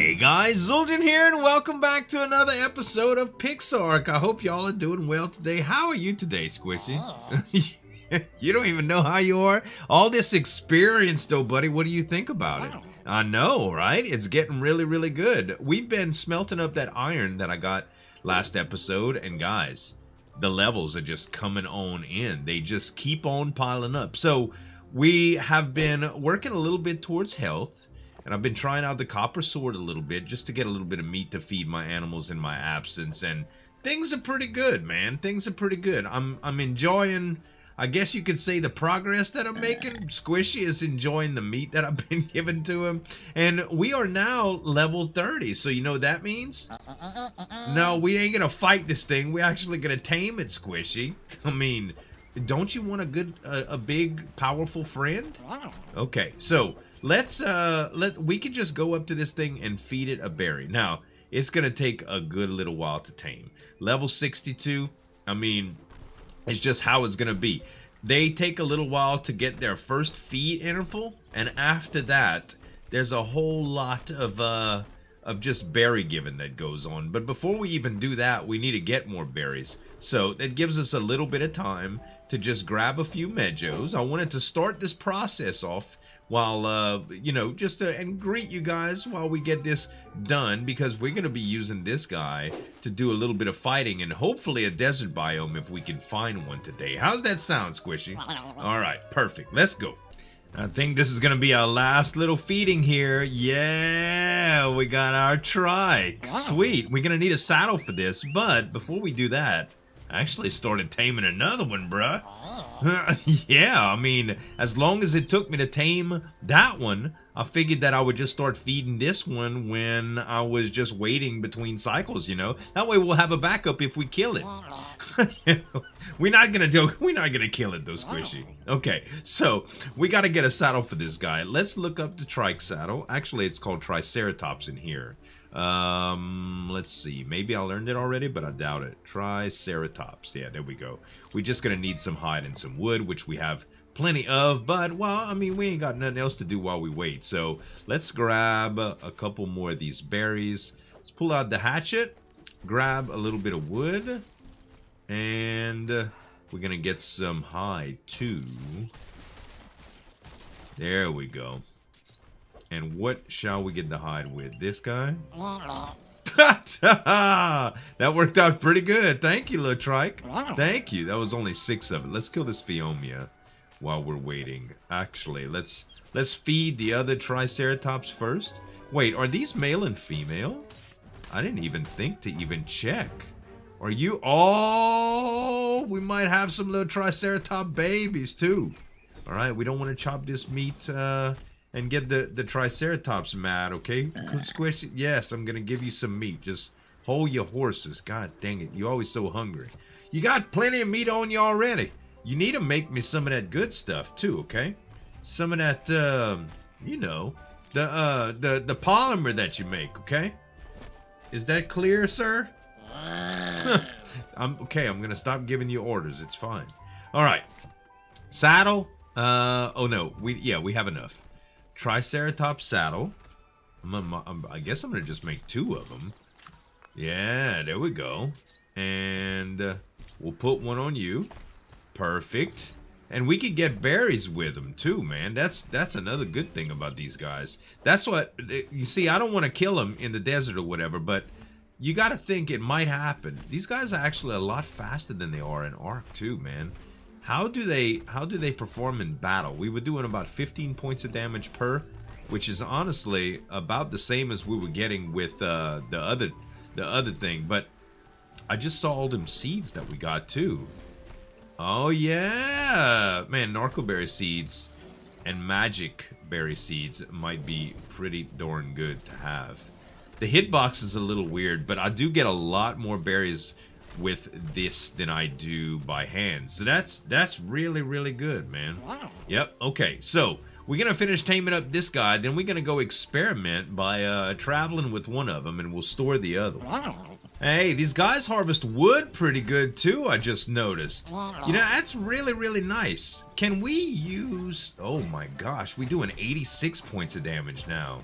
Hey guys, Zueljin here, and welcome back to another episode of Pixark. I hope y'all are doing well today. How are you today, Squishy? Uh-huh. you don't even know how you are? All this experience, though, buddy, what do you think about it? I know, right? It's getting really, really good. We've been smelting up that iron that I got last episode, and guys, the levels are just coming on in. They just keep on piling up. So, we have been working a little bit towards health and I've been trying out the copper sword a little bit just to get a little bit of meat to feed my animals in my absence and things are pretty good, man. Things are pretty good. I'm I'm enjoying I guess you could say the progress that I'm making. Squishy is enjoying the meat that I've been giving to him. And we are now level 30. So you know what that means? No, we ain't going to fight this thing. We're actually going to tame it, Squishy. I mean, don't you want a good, a big, powerful friend? Okay, so let's uh let we can just go up to this thing and feed it a berry. Now it's gonna take a good little while to tame. Level 62 i mean it's just how it's gonna be. They take a little while to get their first feed interval and after that there's a whole lot of uh of just berry giving that goes on. But before we even do that we need to get more berries. So that gives us a little bit of time to just grab a few Mejos. I wanted to start this process off while, uh, you know, just to, and greet you guys while we get this done because we're going to be using this guy to do a little bit of fighting and hopefully a desert biome if we can find one today. How's that sound, Squishy? All right, perfect. Let's go. I think this is going to be our last little feeding here. Yeah, we got our trike. Sweet. We're going to need a saddle for this, but before we do that, I actually started taming another one, bruh. yeah, I mean, as long as it took me to tame that one, I figured that I would just start feeding this one when I was just waiting between cycles, you know? That way we'll have a backup if we kill it. we're not gonna do we're not gonna kill it though, Squishy. Okay, so we gotta get a saddle for this guy. Let's look up the trike saddle. Actually, it's called Triceratops in here. Um, let's see. Maybe I learned it already, but I doubt it. Triceratops. Yeah, there we go. We're just going to need some hide and some wood, which we have plenty of. But, well, I mean, we ain't got nothing else to do while we wait. So, let's grab a couple more of these berries. Let's pull out the hatchet. Grab a little bit of wood. And we're going to get some hide, too. There we go. And what shall we get the hide with? This guy? that worked out pretty good. Thank you, little trike. Thank you. That was only six of it. Let's kill this Phiomia while we're waiting. Actually, let's let's feed the other Triceratops first. Wait, are these male and female? I didn't even think to even check. Are you... Oh, we might have some little Triceratops babies, too. All right, we don't want to chop this meat... Uh, and get the, the Triceratops mad, okay? Squishy. Yes, I'm going to give you some meat. Just hold your horses. God dang it. You're always so hungry. You got plenty of meat on you already. You need to make me some of that good stuff, too, okay? Some of that, um, you know, the, uh, the, the polymer that you make, okay? Is that clear, sir? I'm okay. I'm going to stop giving you orders. It's fine. All right. Saddle. Uh, oh, no. We, yeah, we have enough. Triceratops saddle. I'm, I'm, I'm, i guess I'm going to just make two of them. Yeah, there we go. And uh, we'll put one on you. Perfect. And we could get berries with them too, man. That's that's another good thing about these guys. That's what you see. I don't want to kill them in the desert or whatever, but you got to think it might happen. These guys are actually a lot faster than they are in Ark too, man. How do they how do they perform in battle? We were doing about 15 points of damage per, which is honestly about the same as we were getting with uh, the other the other thing. But I just saw all them seeds that we got too. Oh yeah, man, narcoberry seeds and magic berry seeds might be pretty darn good to have. The hitbox is a little weird, but I do get a lot more berries with this than I do by hand. So that's that's really, really good, man. Wow. Yep, okay. So, we're going to finish taming up this guy, then we're going to go experiment by uh, traveling with one of them, and we'll store the other one. Hey, these guys harvest wood pretty good, too, I just noticed. You know, that's really, really nice. Can we use... Oh, my gosh, we doing 86 points of damage now.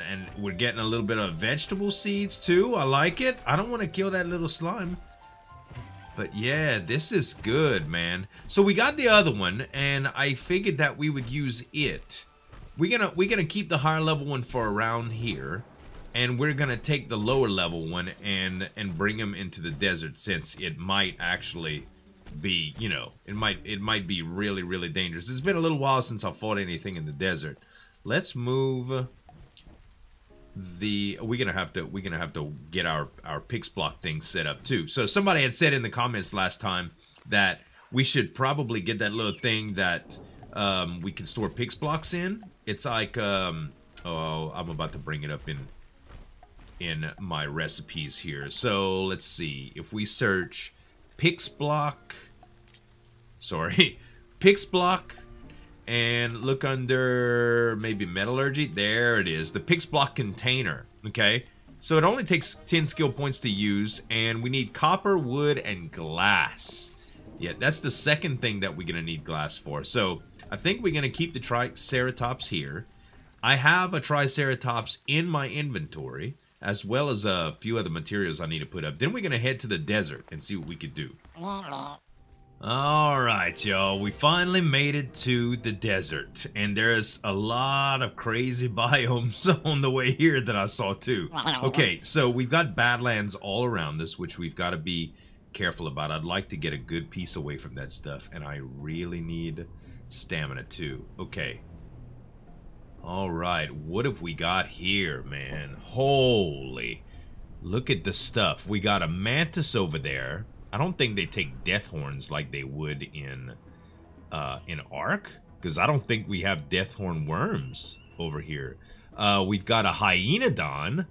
And we're getting a little bit of vegetable seeds too. I like it. I don't want to kill that little slime. But yeah, this is good, man. So we got the other one, and I figured that we would use it. We're gonna we're gonna keep the higher level one for around here, and we're gonna take the lower level one and and bring him into the desert since it might actually be, you know, it might it might be really really dangerous. It's been a little while since I fought anything in the desert. Let's move the we're gonna have to we're gonna have to get our our pix block thing set up too. So somebody had said in the comments last time that we should probably get that little thing that um, we can store pix blocks in. It's like um, oh I'm about to bring it up in in my recipes here. So let's see if we search pix block. Sorry, pix block and look under maybe metallurgy. There it is, the Pix block container. Okay, so it only takes 10 skill points to use, and we need copper, wood, and glass. Yeah, that's the second thing that we're gonna need glass for. So I think we're gonna keep the Triceratops here. I have a Triceratops in my inventory, as well as a few other materials I need to put up. Then we're gonna head to the desert and see what we could do. Alright, y'all, we finally made it to the desert, and there's a lot of crazy biomes on the way here that I saw too. Okay, so we've got badlands all around us, which we've got to be careful about. I'd like to get a good piece away from that stuff, and I really need stamina too. Okay. Alright, what have we got here, man? Holy. Look at the stuff. We got a mantis over there. I don't think they take death horns like they would in uh, in Ark, because I don't think we have death horn worms over here. Uh, we've got a hyaenodon.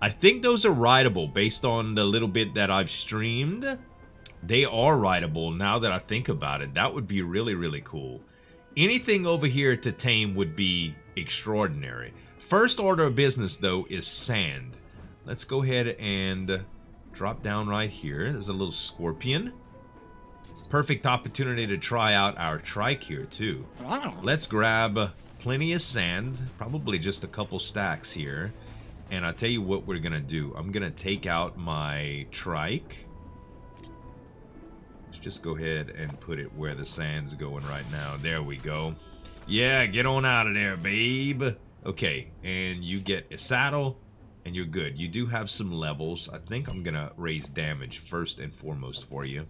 I think those are rideable based on the little bit that I've streamed. They are rideable now that I think about it. That would be really, really cool. Anything over here to tame would be extraordinary. First order of business, though, is sand. Let's go ahead and Drop down right here. There's a little scorpion. Perfect opportunity to try out our trike here, too. Let's grab plenty of sand. Probably just a couple stacks here. And I'll tell you what we're going to do. I'm going to take out my trike. Let's just go ahead and put it where the sand's going right now. There we go. Yeah, get on out of there, babe. Okay, and you get a saddle and you're good. You do have some levels. I think I'm going to raise damage first and foremost for you.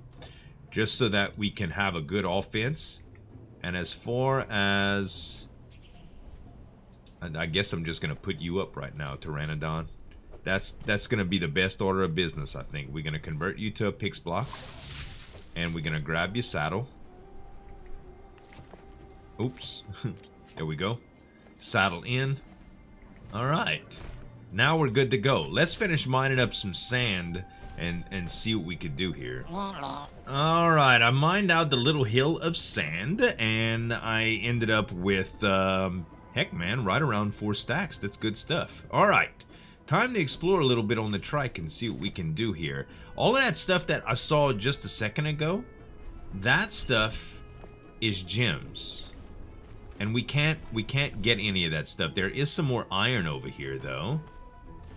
Just so that we can have a good offense. And as far as... I guess I'm just going to put you up right now, Pteranodon. That's that's going to be the best order of business, I think. We're going to convert you to a Pix block. And we're going to grab your saddle. Oops. there we go. Saddle in. All right. Now we're good to go. Let's finish mining up some sand and, and see what we could do here. Alright, I mined out the little hill of sand and I ended up with, um, heck man, right around four stacks. That's good stuff. Alright, time to explore a little bit on the trike and see what we can do here. All of that stuff that I saw just a second ago, that stuff is gems. And we can't we can't get any of that stuff. There is some more iron over here though.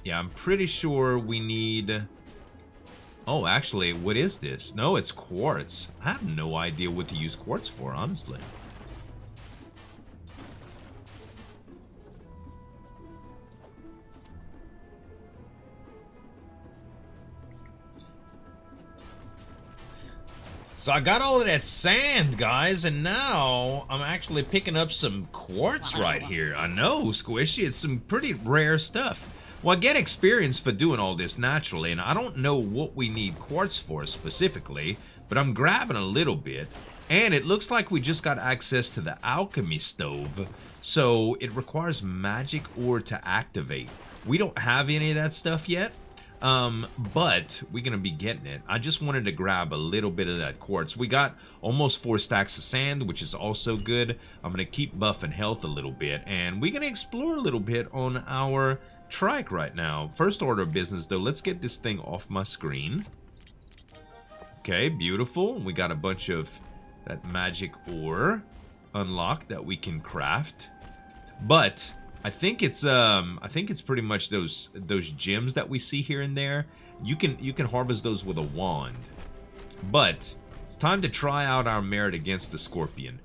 Yeah, I'm pretty sure we need... Oh, actually, what is this? No, it's quartz. I have no idea what to use quartz for, honestly. So I got all of that sand, guys, and now I'm actually picking up some quartz right here. I know, Squishy, it's some pretty rare stuff. Well, I get experience for doing all this naturally, and I don't know what we need quartz for specifically, but I'm grabbing a little bit. And it looks like we just got access to the alchemy stove, so it requires magic ore to activate. We don't have any of that stuff yet, um, but we're going to be getting it. I just wanted to grab a little bit of that quartz. We got almost four stacks of sand, which is also good. I'm going to keep buffing health a little bit, and we're going to explore a little bit on our trike right now. First order of business, though, let's get this thing off my screen. Okay, beautiful. We got a bunch of that magic ore unlocked that we can craft. But I think it's um I think it's pretty much those those gems that we see here and there. You can you can harvest those with a wand. But it's time to try out our merit against the scorpion.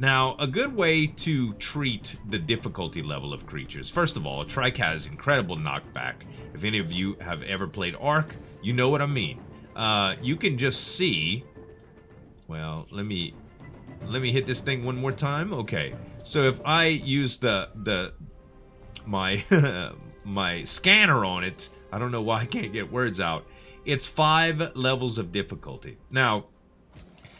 Now, a good way to treat the difficulty level of creatures. First of all, trike has incredible knockback. If any of you have ever played Ark, you know what I mean. Uh, you can just see... Well, let me... Let me hit this thing one more time. Okay. So if I use the... the my... my scanner on it... I don't know why I can't get words out. It's five levels of difficulty. Now,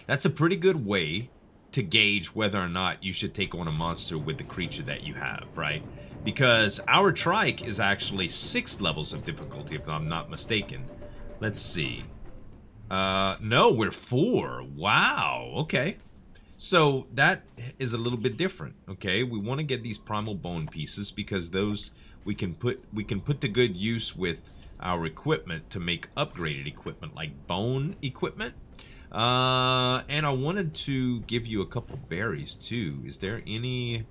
that's a pretty good way to gauge whether or not you should take on a monster with the creature that you have, right? Because our trike is actually six levels of difficulty, if I'm not mistaken. Let's see. Uh, no, we're four. Wow, okay. So that is a little bit different, okay? We want to get these primal bone pieces because those we can put we can put to good use with our equipment to make upgraded equipment like bone equipment uh, and I wanted to give you a couple berries too. Is there any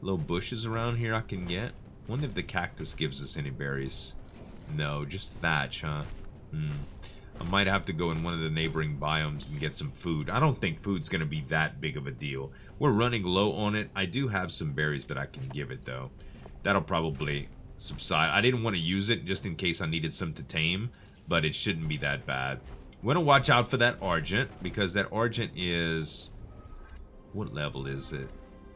little bushes around here I can get? wonder if the cactus gives us any berries. No, just thatch, huh? Hmm. I might have to go in one of the neighboring biomes and get some food. I don't think food's going to be that big of a deal. We're running low on it. I do have some berries that I can give it, though. That'll probably subside. I didn't want to use it just in case I needed some to tame, but it shouldn't be that bad. We want to watch out for that Argent, because that Argent is... What level is it?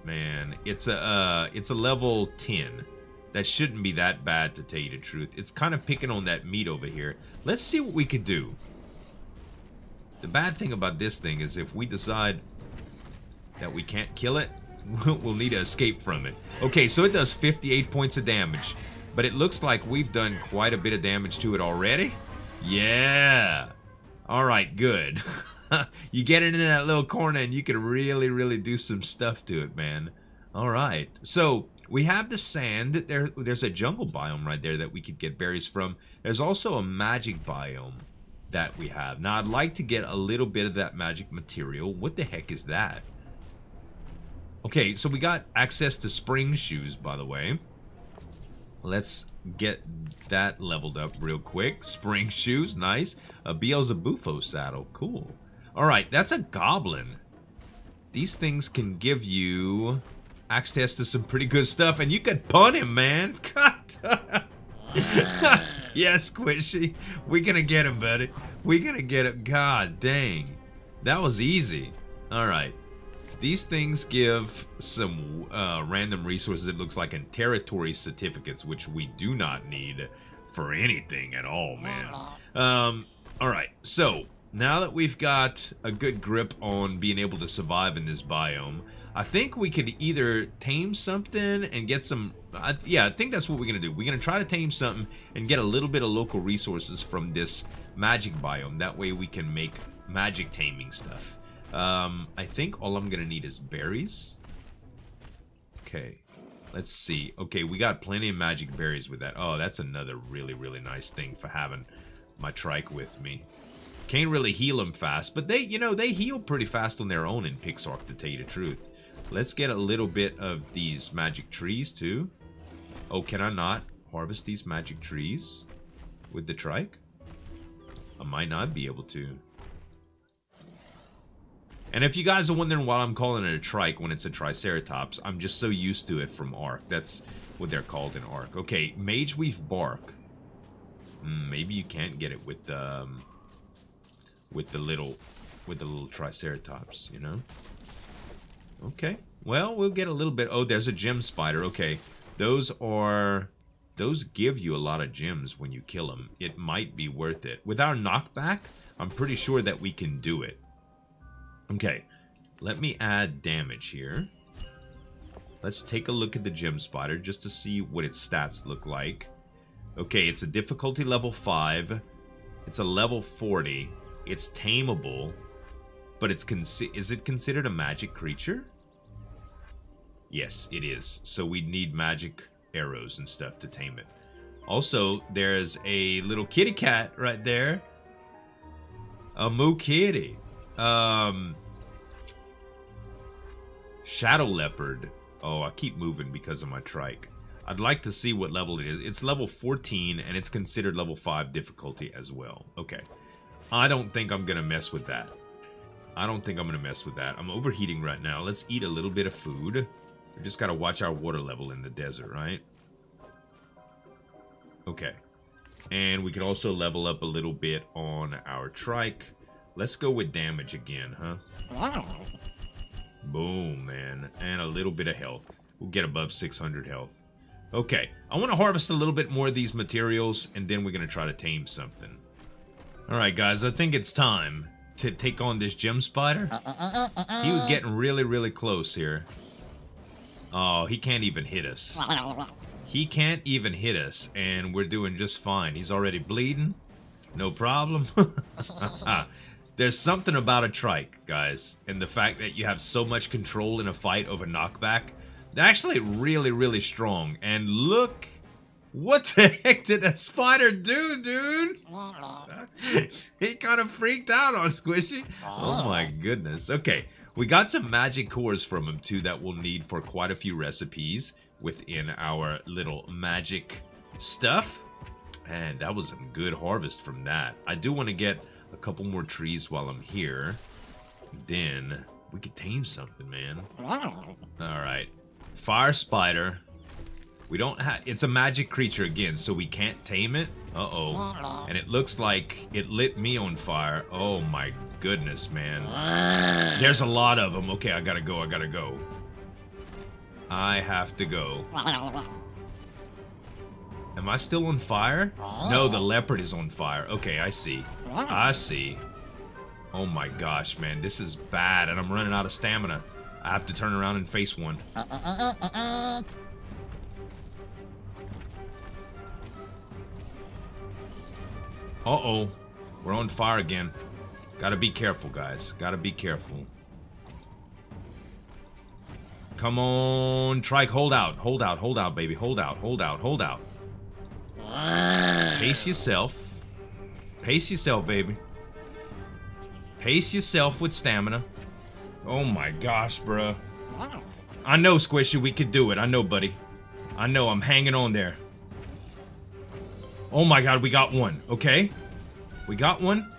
Man, it's a, uh, it's a level 10. That shouldn't be that bad, to tell you the truth. It's kind of picking on that meat over here. Let's see what we could do. The bad thing about this thing is if we decide that we can't kill it, we'll need to escape from it. Okay, so it does 58 points of damage. But it looks like we've done quite a bit of damage to it already. Yeah. All right, good. you get it in that little corner and you can really, really do some stuff to it, man. All right. So we have the sand. There, There's a jungle biome right there that we could get berries from. There's also a magic biome that we have. Now, I'd like to get a little bit of that magic material. What the heck is that? Okay, so we got access to spring shoes, by the way. Let's get that leveled up real quick. Spring shoes, nice. A Beelzebufo saddle, cool. Alright, that's a goblin. These things can give you access to some pretty good stuff, and you could pun him, man. God. yes, Squishy. We're gonna get him, buddy. We're gonna get him. God dang. That was easy. Alright. These things give some uh, random resources, it looks like, and territory certificates, which we do not need for anything at all, man. Um, Alright, so, now that we've got a good grip on being able to survive in this biome, I think we could either tame something and get some... Uh, yeah, I think that's what we're going to do. We're going to try to tame something and get a little bit of local resources from this magic biome. That way we can make magic taming stuff. Um, I think all I'm to need is berries. Okay. Let's see. Okay, we got plenty of magic berries with that. Oh, that's another really, really nice thing for having my trike with me. Can't really heal them fast, but they, you know, they heal pretty fast on their own in Pixark, to tell you the truth. Let's get a little bit of these magic trees, too. Oh, can I not harvest these magic trees with the trike? I might not be able to. And if you guys are wondering why I'm calling it a trike when it's a triceratops, I'm just so used to it from Ark. That's what they're called in Ark. Okay, Mage Mageweave bark. Mm, maybe you can't get it with the um, with the little with the little triceratops, you know? Okay. Well, we'll get a little bit. Oh, there's a gem spider. Okay. Those are those give you a lot of gems when you kill them. It might be worth it. With our knockback, I'm pretty sure that we can do it. Okay, let me add damage here. Let's take a look at the gem spider just to see what its stats look like. Okay, it's a difficulty level 5. It's a level 40. It's tameable. But it's is it considered a magic creature? Yes, it is. So we need magic arrows and stuff to tame it. Also, there's a little kitty cat right there. A moo kitty. Um, Shadow Leopard. Oh, I keep moving because of my trike. I'd like to see what level it is. It's level 14, and it's considered level 5 difficulty as well. Okay. I don't think I'm going to mess with that. I don't think I'm going to mess with that. I'm overheating right now. Let's eat a little bit of food. We just got to watch our water level in the desert, right? Okay. And we can also level up a little bit on our trike. Let's go with damage again, huh? Boom, man. And a little bit of health. We'll get above 600 health. Okay, I want to harvest a little bit more of these materials, and then we're going to try to tame something. Alright, guys, I think it's time to take on this gem spider. He was getting really, really close here. Oh, he can't even hit us. He can't even hit us, and we're doing just fine. He's already bleeding. No problem. There's something about a trike, guys, and the fact that you have so much control in a fight over knockback. They're actually really, really strong. And look, what the heck did that spider do, dude? he kind of freaked out on Squishy. Oh my goodness. Okay, we got some magic cores from him too that we'll need for quite a few recipes within our little magic stuff. And that was a good harvest from that. I do want to get a couple more trees while I'm here. Then we could tame something, man. Alright. Fire spider. We don't have... It's a magic creature again, so we can't tame it. Uh-oh. And it looks like it lit me on fire. Oh my goodness, man. There's a lot of them. Okay, I gotta go. I gotta go. I have to go. Am I still on fire? No, the leopard is on fire. Okay, I see. I see. Oh my gosh, man. This is bad, and I'm running out of stamina. I have to turn around and face one. Uh-oh. We're on fire again. Gotta be careful, guys. Gotta be careful. Come on, Trike, hold out, hold out, hold out, baby, hold out, hold out, hold out. Pace yourself. Pace yourself, baby. Pace yourself with stamina. Oh my gosh, bruh. I know, Squishy, we could do it. I know, buddy. I know, I'm hanging on there. Oh my god, we got one. Okay. We got one.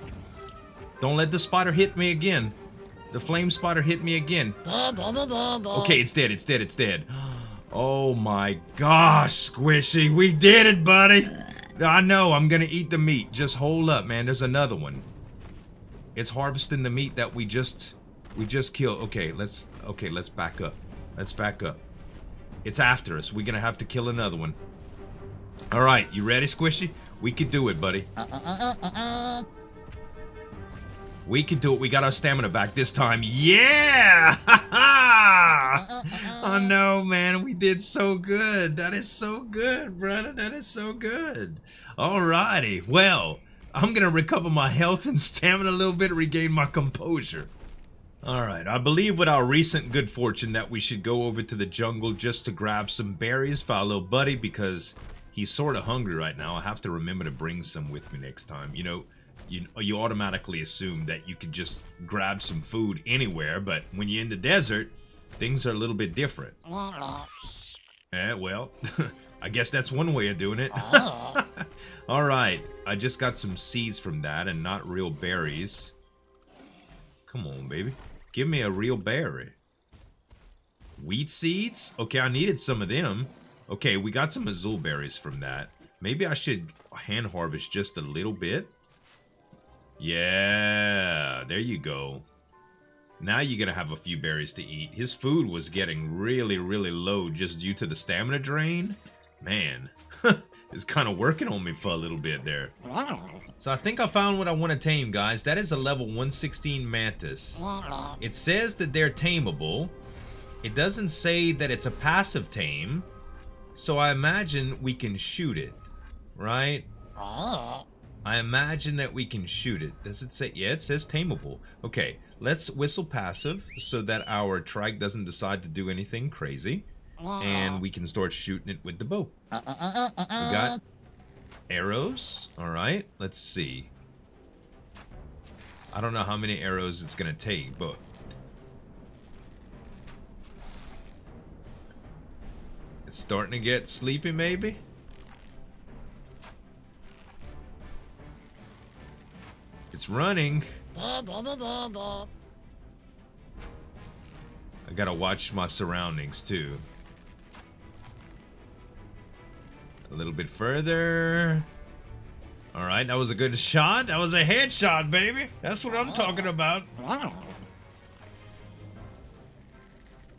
Don't let the spider hit me again. The flame spider hit me again. Okay, it's dead, it's dead, it's dead. Oh my gosh, Squishy. We did it, buddy. I know, I'm gonna eat the meat. Just hold up, man. There's another one. It's harvesting the meat that we just we just killed. Okay, let's okay, let's back up. Let's back up. It's after us. We're gonna have to kill another one. Alright, you ready, Squishy? We could do it, buddy. Uh, uh, uh, We can do it. We got our stamina back this time. Yeah! oh no, man. We did so good. That is so good, brother. That is so good. Alrighty. Well, I'm going to recover my health and stamina a little bit, regain my composure. Alright, I believe with our recent good fortune that we should go over to the jungle just to grab some berries for our little buddy because he's sort of hungry right now. I have to remember to bring some with me next time. You know, you you automatically assume that you could just grab some food anywhere, but when you're in the desert, things are a little bit different. eh, well, I guess that's one way of doing it. All right, I just got some seeds from that and not real berries. Come on, baby. Give me a real berry. Wheat seeds? Okay, I needed some of them. Okay, we got some azul berries from that. Maybe I should hand harvest just a little bit. Yeah, there you go. Now you're gonna have a few berries to eat. His food was getting really, really low just due to the stamina drain. Man, it's kind of working on me for a little bit there. So I think I found what I want to tame, guys. That is a level 116 Mantis. It says that they're tameable. It doesn't say that it's a passive tame. So I imagine we can shoot it, right? I imagine that we can shoot it. Does it say? Yeah, it says tameable. Okay, let's whistle passive so that our trike doesn't decide to do anything crazy. And we can start shooting it with the bow. We got arrows. All right, let's see. I don't know how many arrows it's going to take, but... It's starting to get sleepy, maybe? It's running. I gotta watch my surroundings, too. A little bit further. Alright, that was a good shot. That was a headshot, baby. That's what I'm talking about. A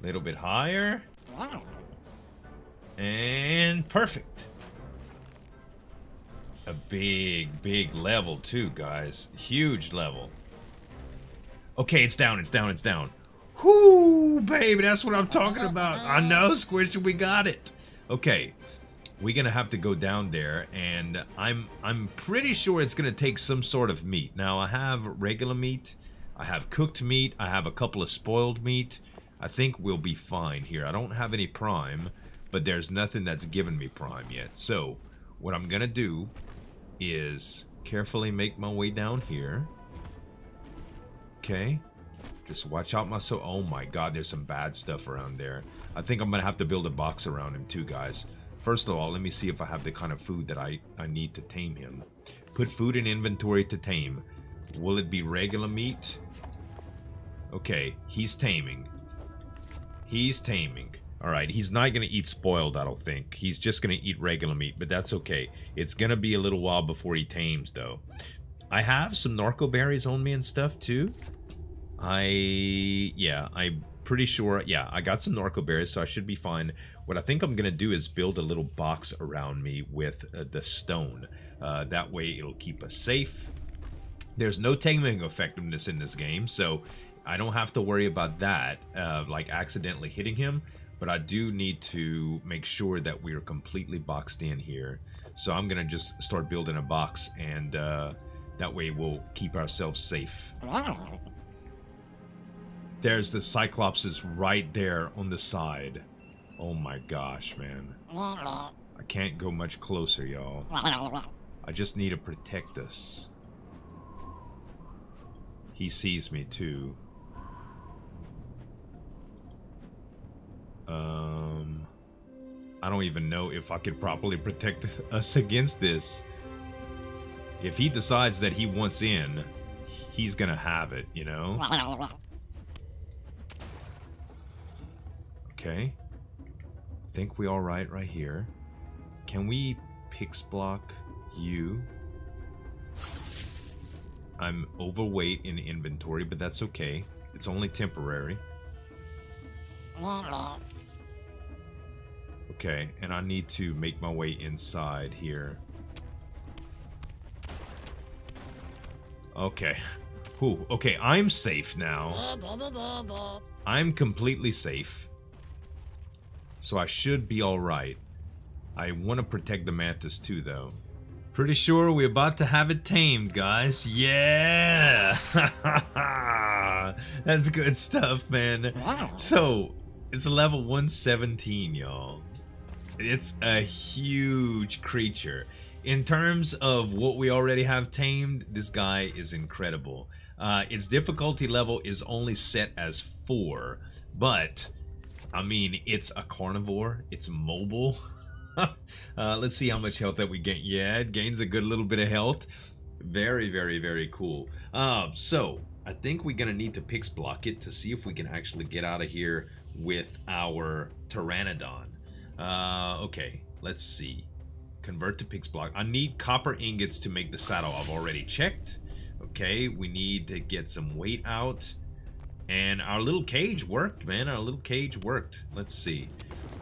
little bit higher. And perfect. A big, big level too, guys. Huge level. Okay, it's down, it's down, it's down. Whoo, baby, that's what I'm talking about. I uh-huh. know, Squishy, we got it. Okay, we're gonna have to go down there and I'm I'm pretty sure it's gonna take some sort of meat. Now I have regular meat, I have cooked meat, I have a couple of spoiled meat. I think we'll be fine here. I don't have any prime, but there's nothing that's given me prime yet. So what I'm gonna do is carefully make my way down here. Okay. Just watch out my so oh my god, there's some bad stuff around there. I think I'm gonna have to build a box around him too, guys. First of all, let me see if I have the kind of food that I, I need to tame him. Put food in inventory to tame. Will it be regular meat? Okay, he's taming. He's taming. Alright, he's not going to eat spoiled, I don't think. He's just going to eat regular meat, but that's okay. It's going to be a little while before he tames, though. I have some narco berries on me and stuff, too. I... Yeah, I'm pretty sure... Yeah, I got some narco berries, so I should be fine. What I think I'm going to do is build a little box around me with uh, the stone. Uh, that way it'll keep us safe. There's no taming effectiveness in this game, so I don't have to worry about that, uh, like accidentally hitting him. But I do need to make sure that we're completely boxed in here. So I'm to just start building a box, and uh, that way we'll keep ourselves safe. There's the Cyclopses right there on the side. Oh my gosh, man. I can't go much closer, y'all. I just need to protect us. He sees me, too. Um... I don't even know if I could properly protect us against this. If he decides that he wants in, he's gonna have it, you know? Okay think we all right right here. Can we pix block you? I'm overweight in inventory, but that's okay. It's only temporary. Okay, and I need to make my way inside here. Okay. Whew, okay, I'm safe now. I'm completely safe. So I should be alright. I want to protect the mantis too, though. Pretty sure we're about to have it tamed, guys. Yeah! That's good stuff, man. Wow. So, it's level 117, y'all. It's a huge creature. In terms of what we already have tamed, this guy is incredible. Uh, its difficulty level is only set as 4, but I mean, it's a carnivore. It's mobile. uh, let's see how much health that we gain. Yeah, it gains a good little bit of health. Very, very, very cool. Um, so, I think we're to need to pix block it to see if we can actually get out of here with our Pteranodon. Uh, okay, let's see. Convert to pix block. I need copper ingots to make the saddle. I've already checked. Okay, we need to get some weight out. And our little cage worked, man. Our little cage worked. Let's see.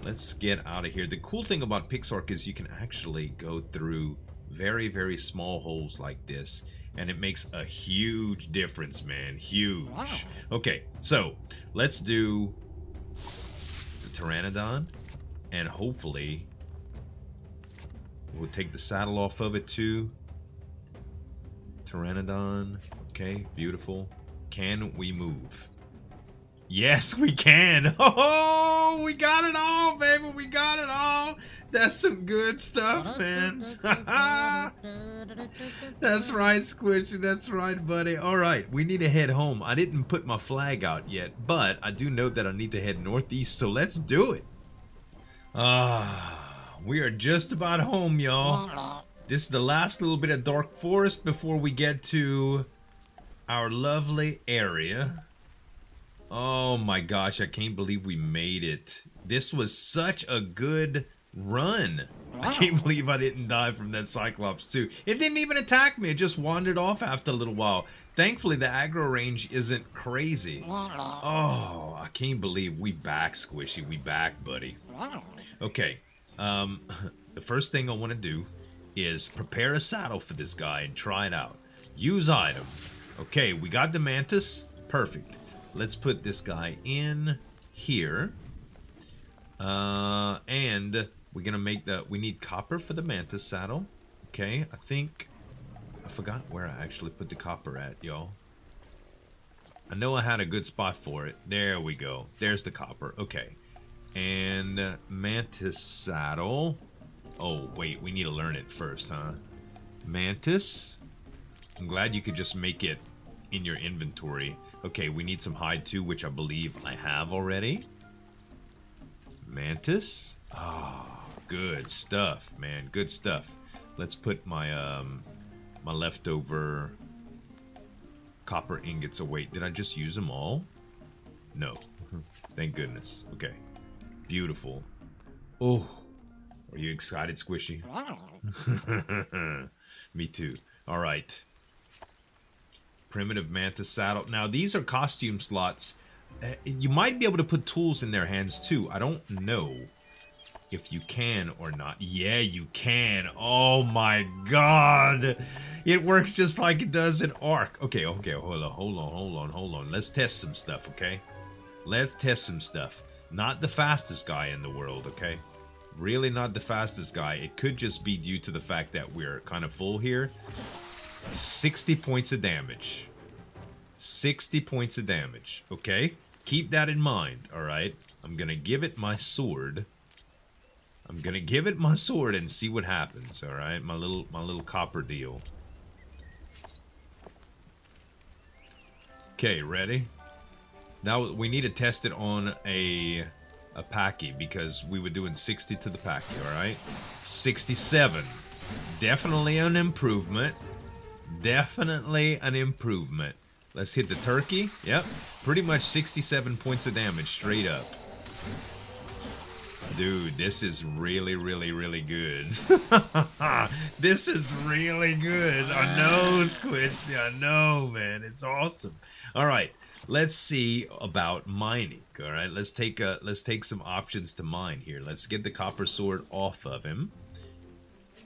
Let's get out of here. The cool thing about Pixark is you can actually go through very, very small holes like this. And it makes a huge difference, man. Huge. Wow. Okay, so let's do the Pteranodon. And hopefully we'll take the saddle off of it too. Pteranodon. Okay, beautiful. Can we move? Yes, we can. Oh, we got it all, baby. We got it all. That's some good stuff, man. That's right, Squishy. That's right, buddy. All right, we need to head home. I didn't put my flag out yet, but I do know that I need to head northeast, so let's do it. Ah, we are just about home, y'all. This is the last little bit of Dark Forest before we get to our lovely area. Oh my gosh, I can't believe we made it. This was such a good run. I can't believe I didn't die from that Cyclops too. It didn't even attack me. It just wandered off after a little while. Thankfully, the aggro range isn't crazy. Oh, I can't believe we back, Squishy. We back, buddy. Okay, um, the first thing I want to do is prepare a saddle for this guy and try it out. Use item. Okay, we got the Mantis. Perfect. Let's put this guy in here. Uh, and we're gonna make the, we need copper for the Mantis saddle. Okay, I think, I forgot where I actually put the copper at, y'all. I know I had a good spot for it. There we go. There's the copper. Okay. And uh, Mantis saddle. Oh, wait. We need to learn it first, huh? Mantis. I'm glad you could just make it in your inventory. Okay, we need some hide too, which I believe I have already. Mantis. Oh, good stuff, man. Good stuff. Let's put my um my leftover copper ingots away. Did I just use them all? No. Thank goodness. Okay. Beautiful. Oh. Are you excited, Squishy? Me too. All right. Primitive Mantis Saddle. Now, these are costume slots. Uh, you might be able to put tools in their hands, too. I don't know if you can or not. Yeah, you can. Oh, my God. It works just like it does in Ark. Okay, okay, hold on, hold on, hold on, hold on. Let's test some stuff, okay? Let's test some stuff. Not the fastest guy in the world, okay? Really not the fastest guy. It could just be due to the fact that we're kind of full here. 60 points of damage. 60 points of damage, okay? Keep that in mind, alright? I'm gonna give it my sword. I'm gonna give it my sword and see what happens, alright? My little my little copper deal. Okay, ready? Now we need to test it on a a pachy because we were doing 60 to the pachy, alright? 67. Definitely an improvement. Definitely an improvement. Let's hit the turkey. Yep. Pretty much 67 points of damage straight up. Dude, this is really, really, really good. this is really good. I know, Squishy. I know, man. It's awesome. All right. Let's see about mining. All right. Let's take a let's take some options to mine here. Let's get the copper sword off of him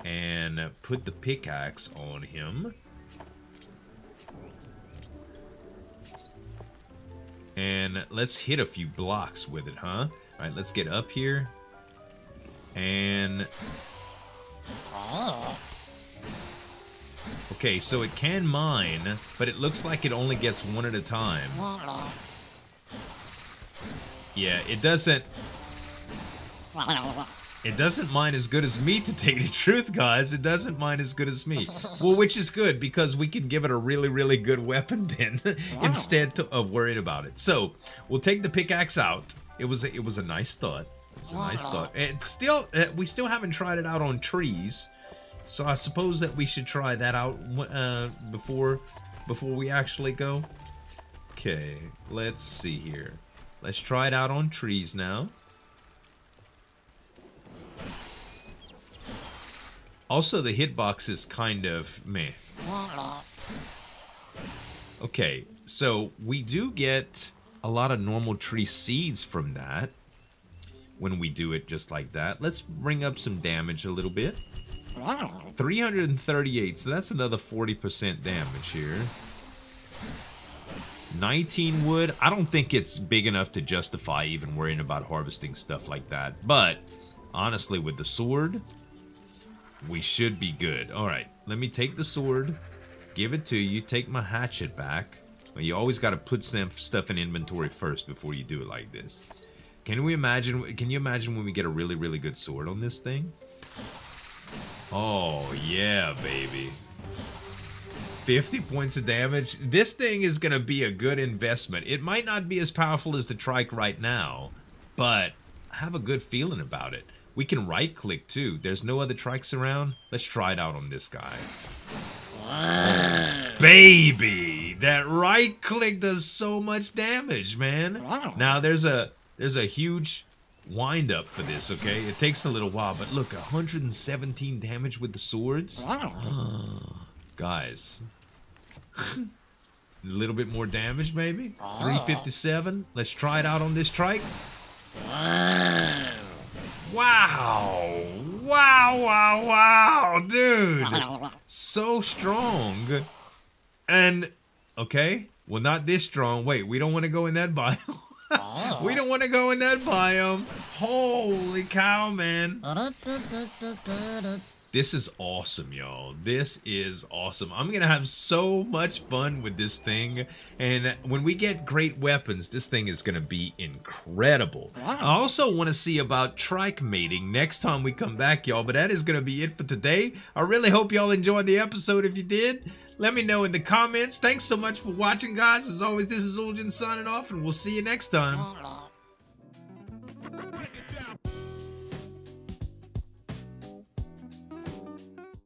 and put the pickaxe on him. And let's hit a few blocks with it, huh? Alright, let's get up here. And... Okay, so it can mine, but it looks like it only gets one at a time. Yeah, it doesn't... It doesn't mine as good as me, to tell you the truth, guys. It doesn't mine as good as me. Well, which is good, because we can give it a really, really good weapon then, instead of worrying about it. So, we'll take the pickaxe out. It was a, it was a nice thought. It was a nice thought. And still, uh, we still haven't tried it out on trees. So I suppose that we should try that out uh, before before we actually go. Okay, let's see here. Let's try it out on trees now. Also, the hitbox is kind of meh. Okay, so we do get a lot of normal tree seeds from that when we do it just like that. Let's bring up some damage a little bit. 338, so that's another 40% damage here. 19 wood. I don't think it's big enough to justify even worrying about harvesting stuff like that. But, honestly, with the sword, we should be good. Alright, let me take the sword, give it to you, take my hatchet back. You always got to put stuff in inventory first before you do it like this. Can we imagine, can you imagine when we get a really, really good sword on this thing? Oh, yeah, baby. 50 points of damage. This thing is going to be a good investment. It might not be as powerful as the trike right now, but have a good feeling about it. We can right click too. There's no other trikes around. Let's try it out on this guy. Baby, that right click does so much damage, man. Now there's a there's a huge wind up for this, okay? It takes a little while, but look, 117 damage with the swords. Ah, guys. a little bit more damage, maybe? 357. Let's try it out on this trike. Wow. Wow, wow, wow, dude. So strong. And, okay, well, not this strong. Wait, we don't want to go in that we don't want to go in that biome. Holy cow, man. This is awesome, y'all. This is awesome. I'm going to have so much fun with this thing. And when we get great weapons, this thing is going to be incredible. I also want to see about trike mating next time we come back, y'all. But that is going to be it for today. I really hope y'all enjoyed the episode. If you did, let me know in the comments. Thanks so much for watching, guys. As always, this is Zueljin signing off, and we'll see you next time.